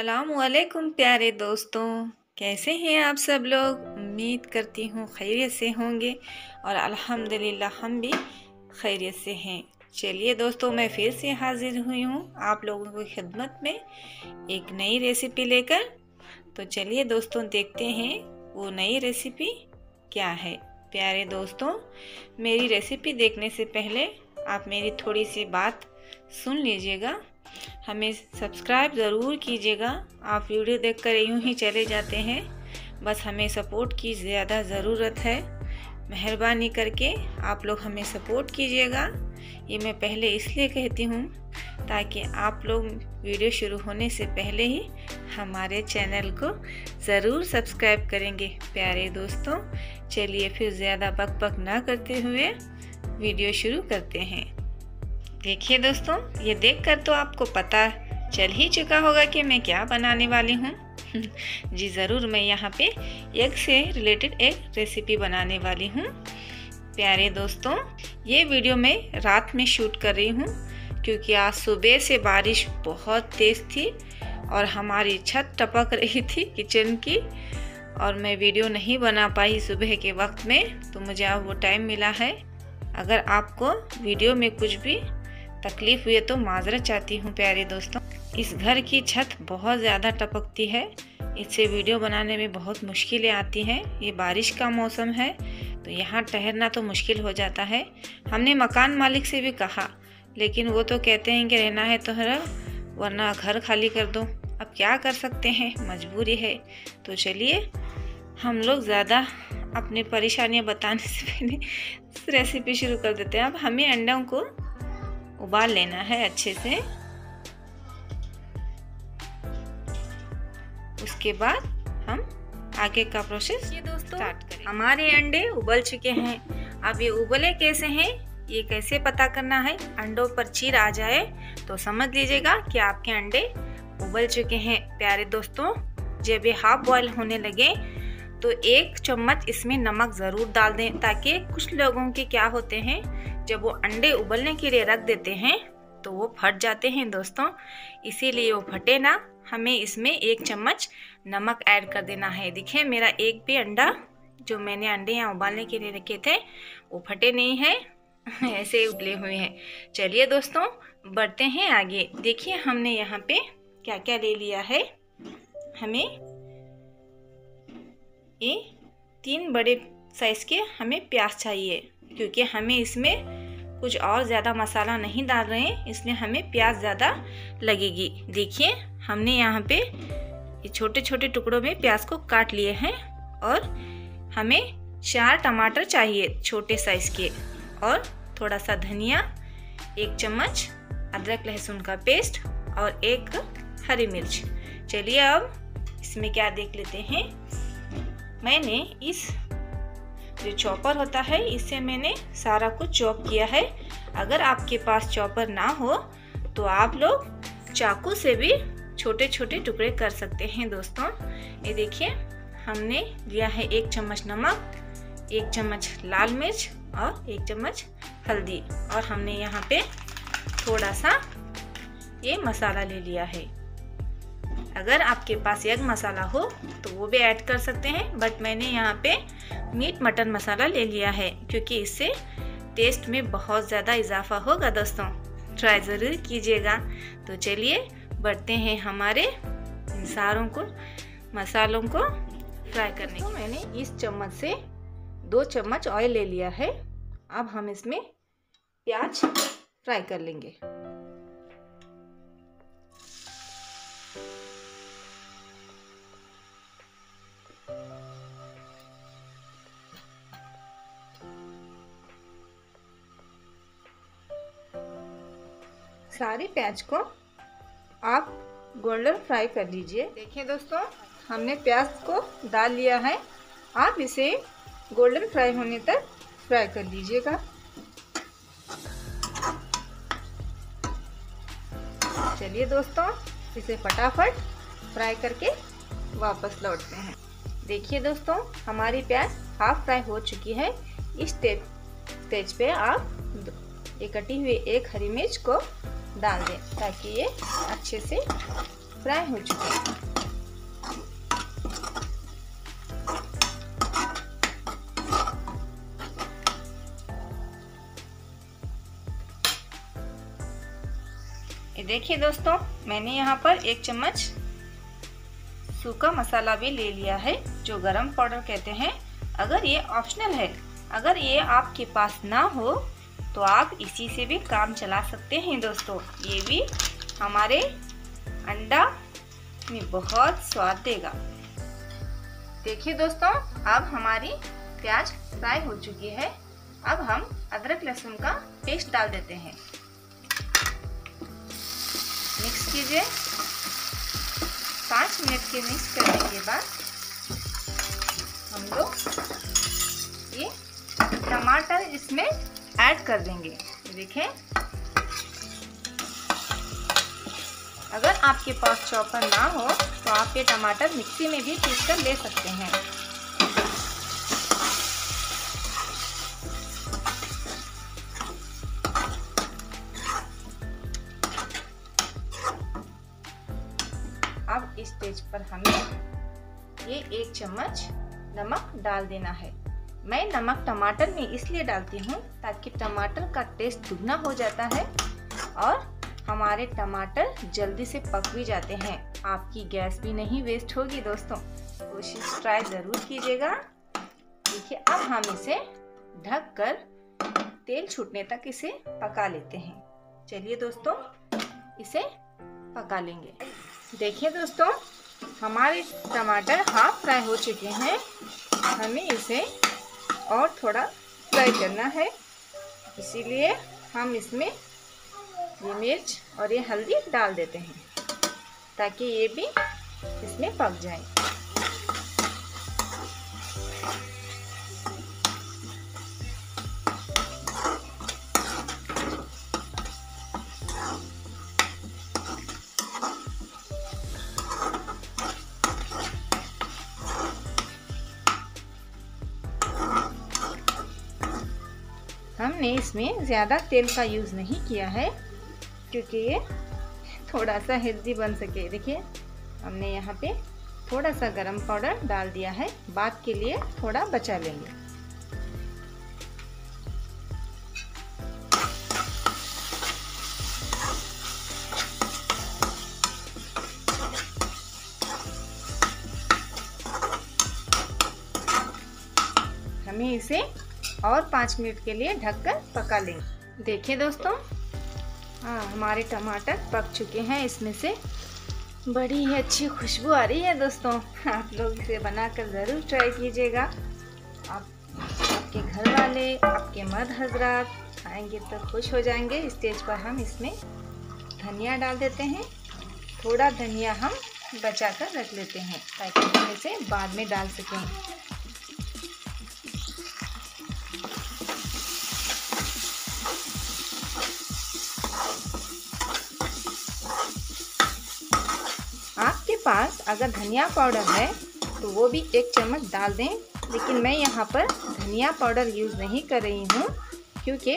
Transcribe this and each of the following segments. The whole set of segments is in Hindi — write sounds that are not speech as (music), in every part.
असलकुम प्यारे दोस्तों। कैसे हैं आप सब लोग? उम्मीद करती हूँ खैरियत से होंगे और अल्हम्दुलिल्लाह हम भी खैरियत से हैं। चलिए दोस्तों, मैं फिर से हाजिर हुई हूँ आप लोगों की खिदमत में एक नई रेसिपी लेकर। तो चलिए दोस्तों, देखते हैं वो नई रेसिपी क्या है। प्यारे दोस्तों, मेरी रेसिपी देखने से पहले आप मेरी थोड़ी सी बात सुन लीजिएगा। हमें सब्सक्राइब ज़रूर कीजिएगा। आप वीडियो देखकर यूँ ही चले जाते हैं। बस हमें सपोर्ट की ज़्यादा ज़रूरत है। मेहरबानी करके आप लोग हमें सपोर्ट कीजिएगा। ये मैं पहले इसलिए कहती हूँ ताकि आप लोग वीडियो शुरू होने से पहले ही हमारे चैनल को ज़रूर सब्सक्राइब करेंगे। प्यारे दोस्तों, चलिए फिर ज़्यादा बक बक ना करते हुए वीडियो शुरू करते हैं। देखिए दोस्तों, ये देखकर तो आपको पता चल ही चुका होगा कि मैं क्या बनाने वाली हूँ। (laughs) जी ज़रूर, मैं यहाँ पे एग से रिलेटेड एक रेसिपी बनाने वाली हूँ। प्यारे दोस्तों, ये वीडियो मैं रात में शूट कर रही हूँ, क्योंकि आज सुबह से बारिश बहुत तेज़ थी और हमारी छत टपक रही थी किचन की और मैं वीडियो नहीं बना पाई सुबह के वक्त में तो मुझे अब वो टाइम मिला है। अगर आपको वीडियो में कुछ भी तकलीफ़ हुई तो माजरत चाहती हूँ, प्यारे दोस्तों। इस घर की छत बहुत ज़्यादा टपकती है। इससे वीडियो बनाने में बहुत मुश्किलें आती हैं। ये बारिश का मौसम है तो यहाँ ठहरना तो मुश्किल हो जाता है। हमने मकान मालिक से भी कहा, लेकिन वो तो कहते हैं कि रहना है तो हरा वरना घर खाली कर दो। अब क्या कर सकते हैं? मजबूरी है। तो चलिए, हम लोग ज़्यादा अपनी परेशानियाँ बताने से पहले रेसिपी शुरू कर देते हैं। अब हमें अंडों को उबाल लेना है अच्छे से। उसके बाद हम आगे का प्रोसेस ये दोस्तों स्टार्ट करें हमारे अंडे उबल चुके हैं। अब ये उबले कैसे हैं ये कैसे पता करना है? अंडों पर चीर आ जाए तो समझ लीजिएगा कि आपके अंडे उबल चुके हैं। प्यारे दोस्तों जब ये हाफ़ बॉयल होने लगे तो एक चम्मच इसमें नमक ज़रूर डाल दें ताकि कुछ लोगों के क्या होते हैं जब वो अंडे उबलने के लिए रख देते हैं तो वो फट जाते हैं दोस्तों। इसीलिए वो फटे ना। हमें इसमें एक चम्मच नमक ऐड कर देना है। देखिए, मेरा एक भी अंडा, जो मैंने अंडे यहाँ उबालने के लिए रखे थे, वो फटे नहीं हैं। (laughs) ऐसे उबले हुए हैं। चलिए दोस्तों, बढ़ते हैं आगे। देखिए, हमने यहाँ पे क्या क्या ले लिया है। हमें ये तीन बड़े साइज़ के हमें प्याज चाहिए। क्योंकि हमें इसमें कुछ और ज़्यादा मसाला नहीं डाल रहे हैं, इसलिए हमें प्याज ज़्यादा लगेगी। देखिए, हमने यहाँ पे छोटे छोटे टुकड़ों में प्याज को काट लिए हैं और हमें चार टमाटर चाहिए छोटे साइज़ के और थोड़ा सा धनिया, एक चम्मच, अदरक, लहसुन का पेस्ट और एक हरी मिर्च। चलिए अब इसमें क्या देख लेते हैं। मैंने इस जो चॉपर होता है, इससे मैंने सारा कुछ चॉप किया है। अगर आपके पास चॉपर ना हो तो आप लोग चाकू से भी छोटे छोटे टुकड़े कर सकते हैं दोस्तों। ये देखिए, हमने लिया है एक चम्मच नमक, एक चम्मच लाल मिर्च और एक चम्मच हल्दी। और हमने यहाँ पे थोड़ा सा ये मसाला ले लिया है। अगर आपके पास यग मसाला हो तो वो भी ऐड कर सकते हैं बट मैंने यहाँ पे मीट मटन मसाला ले लिया है, क्योंकि इससे टेस्ट में बहुत ज़्यादा इजाफा होगा दोस्तों। ट्राई ज़रूर कीजिएगा। तो चलिए, बढ़ते हैं हमारे सारों को, मसालों को फ्राई करने को मैंने इस चम्मच से दो चम्मच ऑयल ले लिया है। अब हम इसमें प्याज फ्राई कर लेंगे। सारे प्याज को आप गोल्डन फ्राई कर लीजिए। देखिए दोस्तों, हमने प्याज को डाल लिया है। आप इसे गोल्डन फ्राई होने तक फ्राई कर लीजिएगा। चलिए दोस्तों, इसे फटाफट फ्राई करके वापस लौटते हैं। देखिए दोस्तों, हमारी प्याज हाफ़ फ्राई हो चुकी है। इस स्टेज पे आप ये कटी हुई एक हरी मिर्च को डाल दें ताकि ये अच्छे से फ्राई हो चुके देखिए दोस्तों, मैंने यहाँ पर एक चम्मच सूखा मसाला भी ले लिया है, जो गरम पाउडर कहते हैं। अगर ये ऑप्शनल है, अगर ये आपके पास ना हो तो आप इसी से भी काम चला सकते हैं दोस्तों। ये भी हमारे अंडा में बहुत स्वाद देगा। देखिए दोस्तों, अब हमारी प्याज फ्राई हो चुकी है। अब हम अदरक लहसुन का पेस्ट डाल देते हैं। मिक्स कीजिए। पाँच मिनट के मिक्स करने के बाद हम लोग ये टमाटर इसमें ऐड कर देंगे। देखें। अगर आपके पास चॉपर ना हो तो आप ये टमाटर मिक्सी में भी पीस कर ले सकते हैं। अब इस स्टेज पर हमें ये एक चम्मच नमक डाल देना है। मैं नमक टमाटर में इसलिए डालती हूँ ताकि टमाटर का टेस्ट दुगना हो जाता है और हमारे टमाटर जल्दी से पक भी जाते हैं। आपकी गैस भी नहीं वेस्ट होगी दोस्तों। कोशिश ट्राई ज़रूर कीजिएगा। देखिए, अब हम इसे ढक कर तेल छूटने तक इसे पका लेते हैं। चलिए दोस्तों, इसे पका लेंगे। देखिए दोस्तों, हमारे टमाटर हाफ़ फ्राई हो चुके हैं। हमें इसे और थोड़ा फ्राई करना है। इसीलिए हम इसमें ये मिर्च और ये हल्दी डाल देते हैं, ताकि ये भी इसमें पक जाए। इसमें ज़्यादा तेल का यूज़ नहीं किया है, क्योंकि ये थोड़ा सा हेल्दी बन सके। देखिए, हमने यहाँ पे थोड़ा सा गरम पाउडर डाल दिया है। बाद के लिए थोड़ा बचा लेंगे। हमें इसे और पाँच मिनट के लिए ढककर पका लेंगे। देखिए दोस्तों हाँ हमारे टमाटर पक चुके हैं इसमें से। बड़ी ही अच्छी खुशबू आ रही है दोस्तों। आप लोग इसे बनाकर ज़रूर ट्राई कीजिएगा। आप, आपके घर वाले, आपके मर्द हजरात खाएँगे तो खुश हो जाएँगे। स्टेज पर हम इसमें धनिया डाल देते हैं। थोड़ा धनिया हम बचा कर रख लेते हैं ताकि हम इसे बाद में डाल सकें। पास अगर धनिया पाउडर है तो वो भी एक चम्मच डाल दें। लेकिन मैं यहाँ पर धनिया पाउडर यूज़ नहीं कर रही हूँ, क्योंकि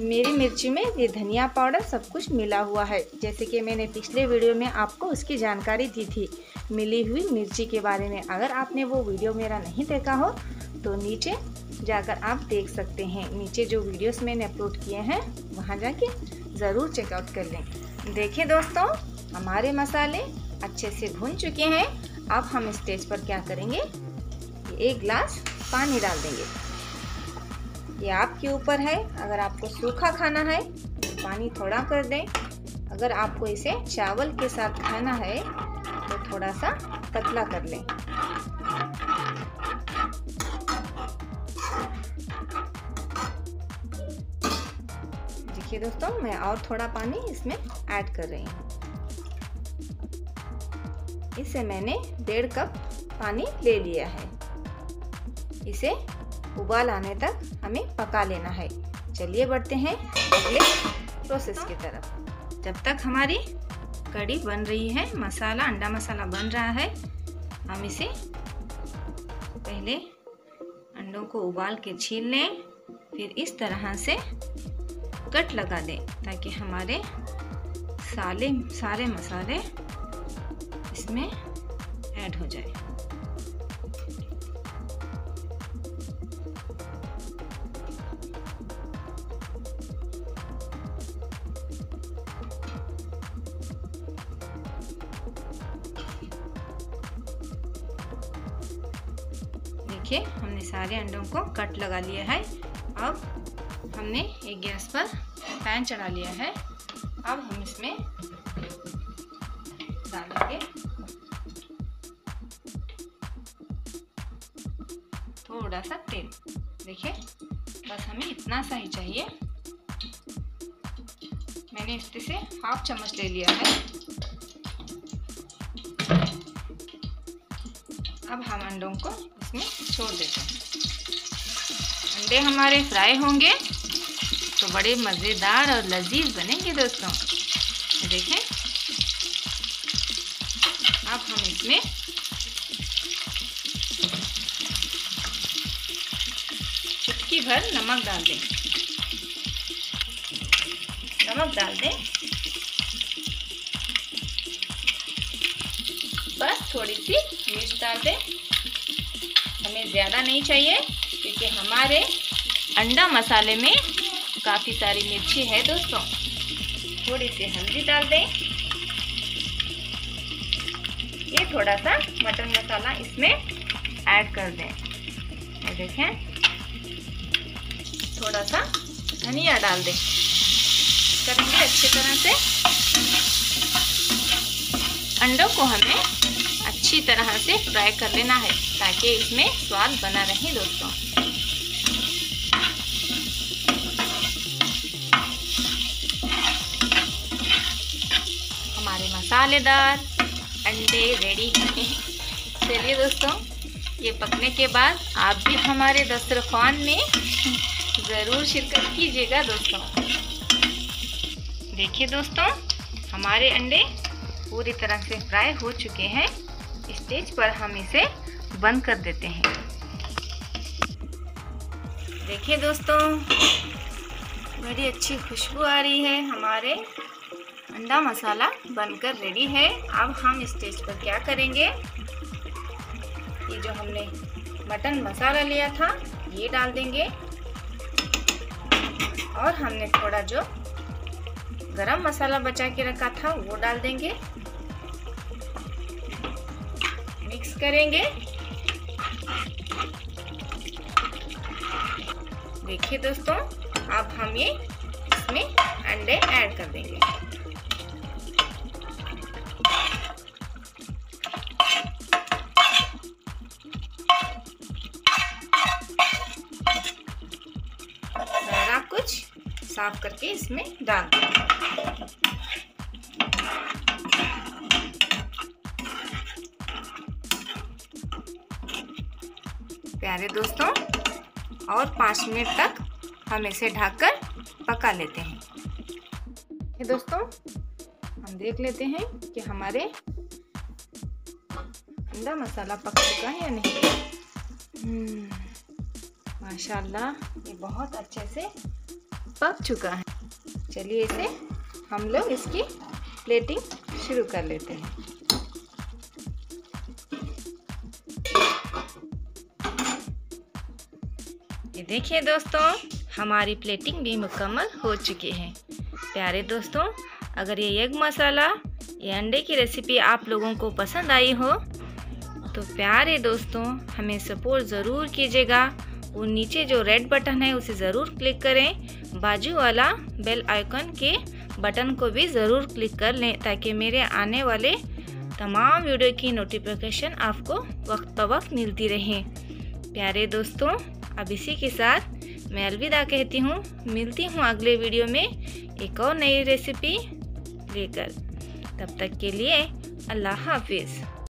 मेरी मिर्ची में ये धनिया पाउडर सब कुछ मिला हुआ है। जैसे कि मैंने पिछले वीडियो में आपको उसकी जानकारी दी थी, मिली हुई मिर्ची के बारे में। अगर आपने वो वीडियो मेरा नहीं देखा हो तो नीचे जाकर आप देख सकते हैं। नीचे जो वीडियोस मैंने अपलोड किए हैं, वहाँ जाके ज़रूर चेकआउट कर लें। देखिए दोस्तों हमारे मसाले अच्छे से भून चुके हैं। अब हम स्टेज पर क्या करेंगे? एक ग्लास पानी डाल देंगे। ये आपके ऊपर है। अगर आपको सूखा खाना है तो पानी थोड़ा कर दें। अगर आपको इसे चावल के साथ खाना है तो थोड़ा सा पतला कर लें। देखिए दोस्तों, मैं और थोड़ा पानी इसमें ऐड कर रही हूँ। इसे मैंने डेढ़ कप पानी ले लिया है। इसे उबाल आने तक हमें पका लेना है। चलिए बढ़ते हैं अगले प्रोसेस की तरफ़। जब तक हमारी कड़ी बन रही है, मसाला, अंडा मसाला बन रहा है, हम इसे पहले अंडों को उबाल के छील लें, फिर इस तरह से कट लगा दें ताकि हमारे साले, सारे मसाले इसमें ऐड हो जाए। देखिए, हमने सारे अंडों को कट लगा लिया है। अब हमने एक गैस पर पैन चढ़ा लिया है। अब हम इसमें डालेंगे थोड़ा सा तेल। देखिए, बस हमें इतना सा ही चाहिए। मैंने इससे से हाफ़ चम्मच ले लिया है। अब हम अंडों को इसमें छोड़ देते हैं। अंडे हमारे फ्राई होंगे। तो बड़े मज़ेदार और लजीज बनेंगे दोस्तों। देखें। अब हम इसमें चुटकी भर नमक डाल दें। नमक डाल दें। बस थोड़ी सी मिर्च डाल दें। हमें ज़्यादा नहीं चाहिए, क्योंकि हमारे अंडा मसाले में काफ़ी सारी मिर्ची है दोस्तों। थोड़ी सी हल्दी डाल दें। ये थोड़ा सा मटन मसाला इसमें ऐड कर दें। ये देखें थोड़ा सा धनिया डाल दें। करेंगे अच्छी तरह से। अंडों को हमें अच्छी तरह से फ्राई कर लेना है, ताकि इसमें स्वाद बना रहे दोस्तों हमारे मसालेदार अंडे रेडी हैं। चलिए दोस्तों, ये पकने के बाद आप भी हमारे दस्तरखान में ज़रूर शिरकत कीजिएगा दोस्तों। देखिए दोस्तों, हमारे अंडे पूरी तरह से फ्राई हो चुके हैं। स्टेज पर हम इसे बंद कर देते हैं। देखिए दोस्तों बड़ी अच्छी खुशबू आ रही है हमारे अंडा मसाला बनकर रेडी है। अब हम स्टेज पर क्या करेंगे? ये जो हमने मटन मसाला लिया था, ये डाल देंगे। और हमने थोड़ा जो गरम मसाला बचा के रखा था, वो डाल देंगे। मिक्स करेंगे। देखिए दोस्तों, अब हम ये इसमें अंडे ऐड कर देंगे। साफ़ करके इसमें डाल प्यारे दोस्तों, और पाँच मिनट तक हम इसे ढककर पका लेते हैं। दोस्तों, हम देख लेते हैं कि हमारे अंडा मसाला पक चुका है या नहीं। माशाल्लाह, ये बहुत अच्छे से पक चुका है। चलिए इसे हम लोग इसकी प्लेटिंग शुरू कर लेते हैं। ये देखिए दोस्तों, हमारी प्लेटिंग भी मुकम्मल हो चुकी है। प्यारे दोस्तों, अगर ये एग मसाला ये अंडे की रेसिपी आप लोगों को पसंद आई हो तो प्यारे दोस्तों, हमें सपोर्ट ज़रूर कीजिएगा। वो नीचे जो रेड बटन है, उसे ज़रूर क्लिक करें। बाजू वाला बेल आइकन के बटन को भी ज़रूर क्लिक कर लें, ताकि मेरे आने वाले तमाम वीडियो की नोटिफिकेशन आपको वक्त ब वक्त मिलती रहे। प्यारे दोस्तों, अब इसी के साथ मैं अलविदा कहती हूँ। मिलती हूँ अगले वीडियो में एक और नई रेसिपी लेकर। तब तक के लिए अल्लाह हाफिज़।